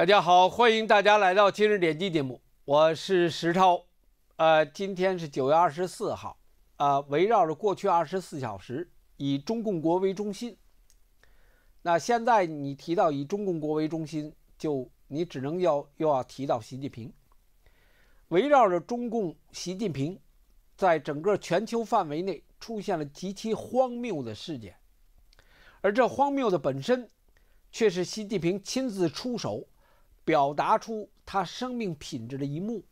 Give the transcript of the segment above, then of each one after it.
大家好，欢迎大家来到今日点击节目，我是石涛。呃，今天是九月二十四号，呃，围绕着过去二十四小时，以中共国为中心。那现在你提到以中共国为中心，就你只能要又要提到习近平。围绕着中共习近平，在整个全球范围内出现了极其荒谬的事件，而这荒谬的本身，却是习近平亲自出手。表达出他生命品质的一幕，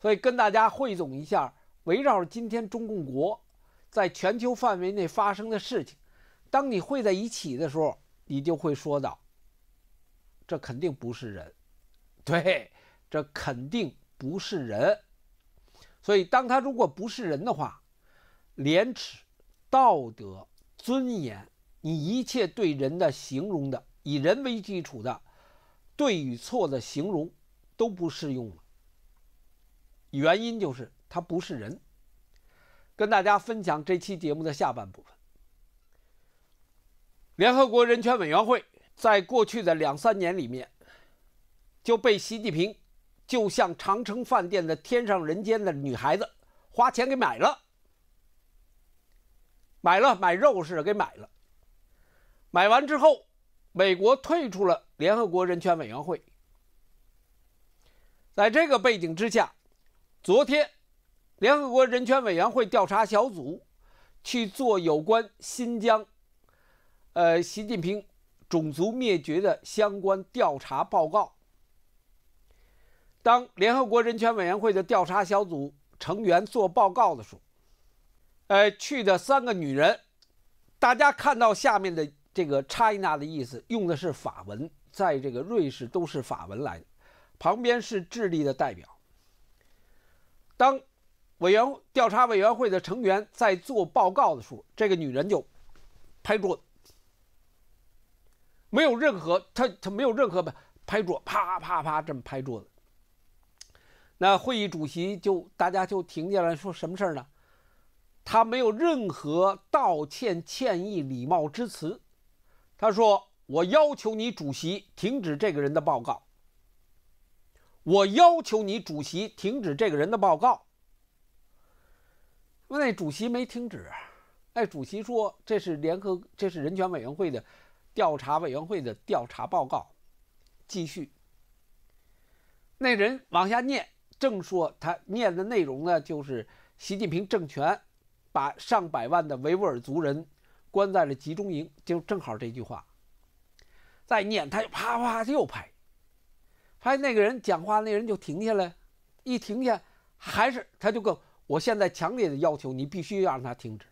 所以跟大家汇总一下，围绕着今天中共国在全球范围内发生的事情，当你汇在一起的时候，你就会说到，这肯定不是人，对，这肯定不是人。所以，当他如果不是人的话，廉耻、道德、尊严，你一切对人的形容的，以人为基础的。对与错的形容都不适用了，原因就是他不是人。跟大家分享这期节目的下半部分。联合国人权委员会在过去的两三年里面，就被习近平就像长城饭店的天上人间的女孩子花钱给买了，买了买肉似的给买了。买完之后，美国退出了。联合国人权委员会，在这个背景之下，昨天，联合国人权委员会调查小组去做有关新疆，呃，习近平种族灭绝的相关调查报告。当联合国人权委员会的调查小组成员做报告的时候，呃，去的三个女人，大家看到下面的这个 “China” 的意思，用的是法文。在这个瑞士都是法文来的，旁边是智利的代表。当委员调查委员会的成员在做报告的时候，这个女人就拍桌子，没有任何，她她没有任何的拍桌，啪啪啪这么拍桌子。那会议主席就大家就听见了，说什么事儿呢？他没有任何道歉、歉意、礼貌之词，他说。我要求你主席停止这个人的报告。我要求你主席停止这个人的报告。那主席没停止，哎，主席说这是联合，这是人权委员会的调查委员会的调查报告，继续。那人往下念，正说他念的内容呢，就是习近平政权把上百万的维吾尔族人关在了集中营，就正好这句话。再念，他就啪啪就又拍，拍那个人讲话，那人就停下来，一停下，还是他就跟我现在强烈的要求，你必须让他停止。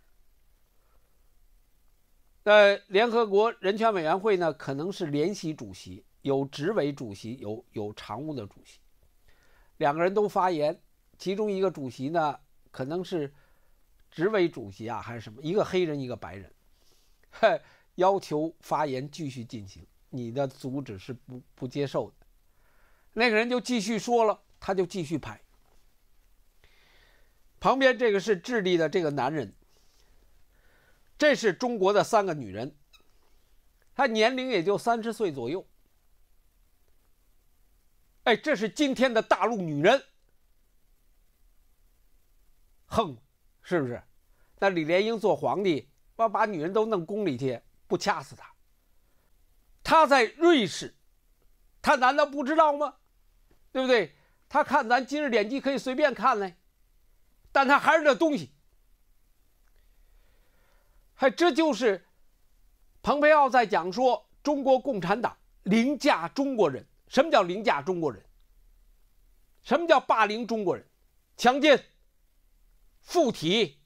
呃，联合国人权委员会呢，可能是联席主席，有执委主席，有有常务的主席，两个人都发言，其中一个主席呢，可能是执委主席啊，还是什么，一个黑人，一个白人，嘿，要求发言继续进行。你的阻止是不不接受的，那个人就继续说了，他就继续拍。旁边这个是智利的这个男人，这是中国的三个女人，他年龄也就三十岁左右。哎，这是今天的大陆女人，哼，是不是？那李莲英做皇帝，把把女人都弄宫里去，不掐死她？他在瑞士，他难道不知道吗？对不对？他看咱今日点击可以随便看嘞，但他还是那东西。还这就是蓬佩奥在讲说中国共产党凌驾中国人。什么叫凌驾中国人？什么叫霸凌中国人？强奸、附体，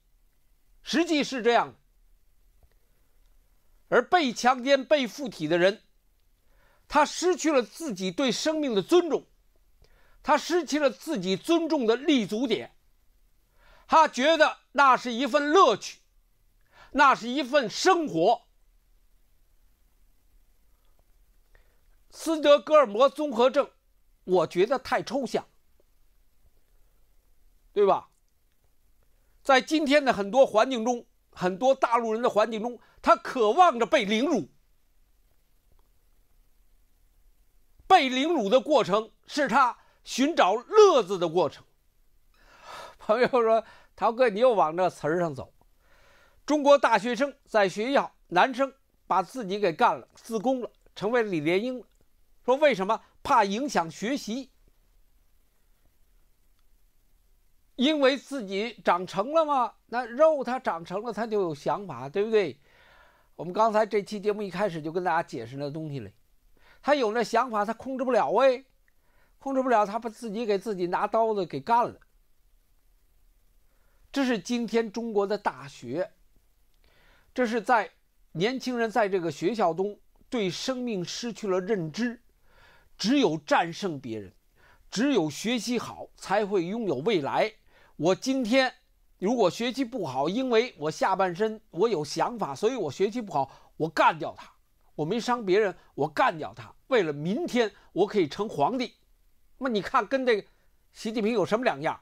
实际是这样的。而被强奸、被附体的人。他失去了自己对生命的尊重，他失去了自己尊重的立足点，他觉得那是一份乐趣，那是一份生活。斯德哥尔摩综合症，我觉得太抽象，对吧？在今天的很多环境中，很多大陆人的环境中，他渴望着被凌辱。被凌辱的过程是他寻找乐子的过程。朋友说：“涛哥，你又往这词儿上走。中国大学生在学校，男生把自己给干了，自宫了，成为李莲英了。说为什么？怕影响学习，因为自己长成了吗？那肉它长成了，它就有想法，对不对？我们刚才这期节目一开始就跟大家解释那东西了。他有那想法，他控制不了哎，控制不了，他把自己给自己拿刀子给干了。这是今天中国的大学，这是在年轻人在这个学校中对生命失去了认知，只有战胜别人，只有学习好才会拥有未来。我今天如果学习不好，因为我下半身我有想法，所以我学习不好，我干掉他。我没伤别人，我干掉他，为了明天我可以成皇帝。那你看，跟这个习近平有什么两样？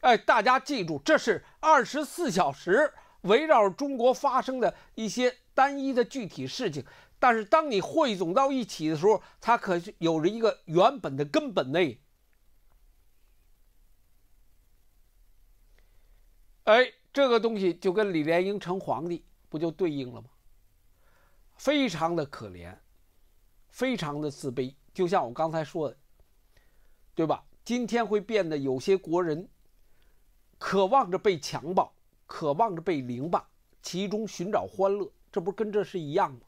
哎，大家记住，这是二十四小时围绕中国发生的一些单一的具体事情，但是当你汇总到一起的时候，它可是有着一个原本的根本内。哎。这个东西就跟李莲英成皇帝不就对应了吗？非常的可怜，非常的自卑，就像我刚才说的，对吧？今天会变得有些国人渴望着被强暴，渴望着被凌霸，其中寻找欢乐，这不跟这是一样吗？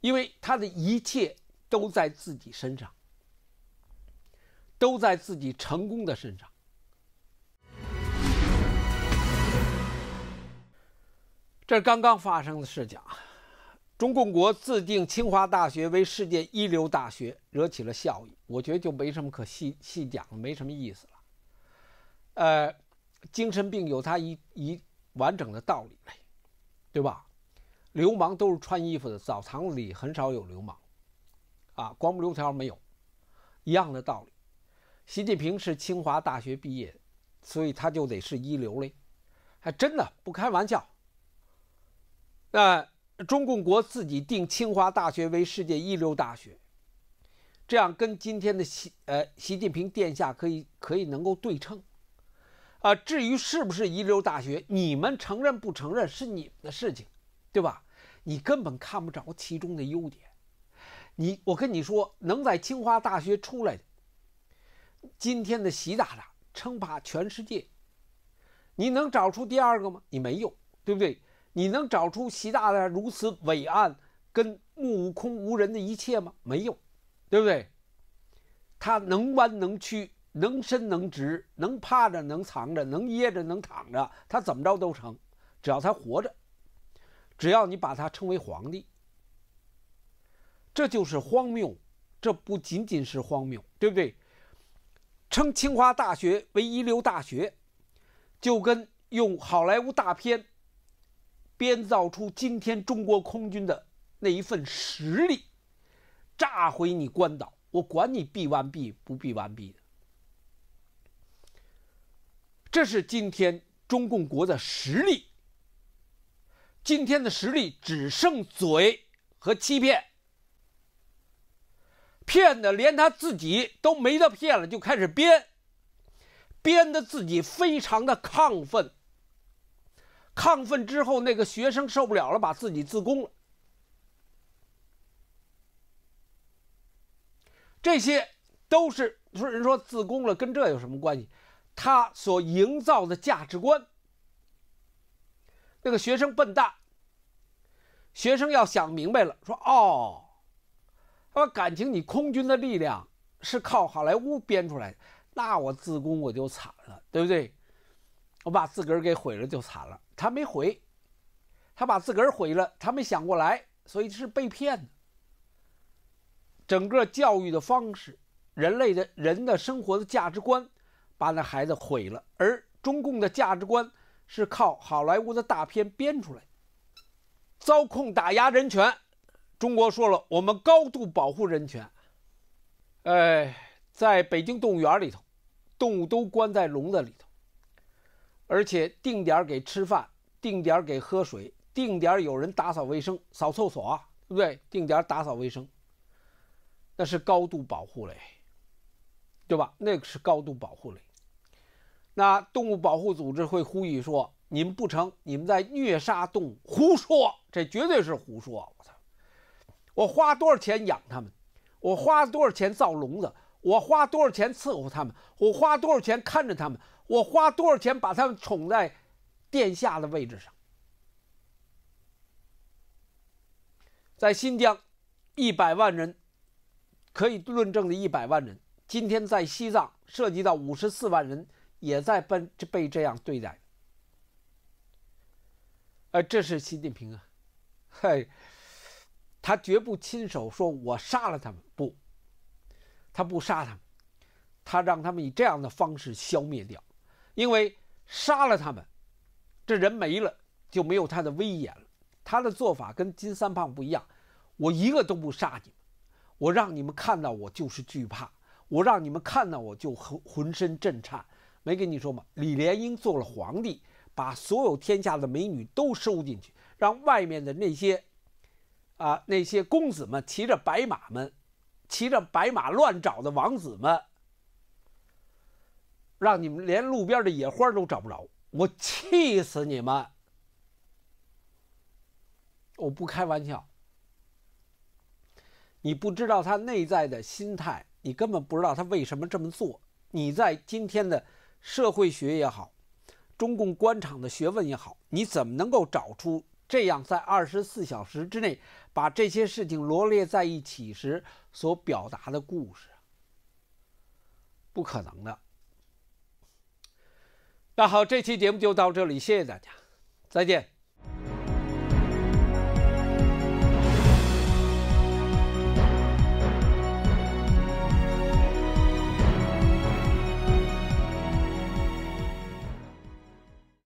因为他的一切都在自己身上，都在自己成功的身上。这刚刚发生的事情啊，中共国自定清华大学为世界一流大学，惹起了效益。我觉得就没什么可细细讲，没什么意思了。呃，精神病有它一一完整的道理，对吧？流氓都是穿衣服的，澡堂子里很少有流氓，啊，光不溜条没有，一样的道理。习近平是清华大学毕业，所以他就得是一流嘞，还真的不开玩笑。那中共国自己定清华大学为世界一流大学，这样跟今天的习呃习近平殿下可以可以能够对称，啊，至于是不是一流大学，你们承认不承认是你们的事情，对吧？你根本看不着其中的优点。你我跟你说，能在清华大学出来的，今天的习大大称霸全世界，你能找出第二个吗？你没有，对不对？你能找出习大大如此伟岸、跟目空无人的一切吗？没有，对不对？他能弯能曲，能伸能直，能趴着能藏着，能掖着能躺着，他怎么着都成，只要他活着，只要你把他称为皇帝，这就是荒谬。这不仅仅是荒谬，对不对？称清华大学为一流大学，就跟用好莱坞大片。编造出今天中国空军的那一份实力，炸毁你关岛，我管你闭完闭不闭完闭的。这是今天中共国的实力。今天的实力只剩嘴和欺骗，骗的连他自己都没得骗了，就开始编，编的自己非常的亢奋。亢奋之后，那个学生受不了了，把自己自宫了。这些都是说人说自宫了，跟这有什么关系？他所营造的价值观。那个学生笨蛋，学生要想明白了，说哦，他说感情你空军的力量是靠好莱坞编出来的，那我自宫我就惨了，对不对？我把自个儿给毁了就惨了。他没毁，他把自个儿毁了，他没想过来，所以是被骗的。整个教育的方式，人类的人的生活的价值观，把那孩子毁了。而中共的价值观是靠好莱坞的大片编出来，遭控打压人权。中国说了，我们高度保护人权。哎，在北京动物园里头，动物都关在笼子里头。而且定点给吃饭，定点给喝水，定点有人打扫卫生、扫厕所，对不对？定点打扫卫生，那是高度保护嘞，对吧？那个是高度保护嘞。那动物保护组织会呼吁说：“你们不成，你们在虐杀动物，胡说！这绝对是胡说！我操！我花多少钱养它们？我花多少钱造笼子？我花多少钱伺候它们？我花多少钱看着它们？我花多少钱把它们宠在殿下的位置上？在新疆，一百万人可以论证的一百万人，今天在西藏涉及到五十四万人。”也在被被这样对待，呃，这是习近平啊，嘿，他绝不亲手说我杀了他们，不，他不杀他们，他让他们以这样的方式消灭掉，因为杀了他们，这人没了就没有他的威严了。他的做法跟金三胖不一样，我一个都不杀你们，我让你们看到我就是惧怕，我让你们看到我就浑浑身震颤。没跟你说吗？李莲英做了皇帝，把所有天下的美女都收进去，让外面的那些，啊，那些公子们骑着白马们，骑着白马乱找的王子们，让你们连路边的野花都找不着。我气死你们！我不开玩笑，你不知道他内在的心态，你根本不知道他为什么这么做。你在今天的。社会学也好，中共官场的学问也好，你怎么能够找出这样在二十四小时之内把这些事情罗列在一起时所表达的故事？不可能的。那好，这期节目就到这里，谢谢大家，再见。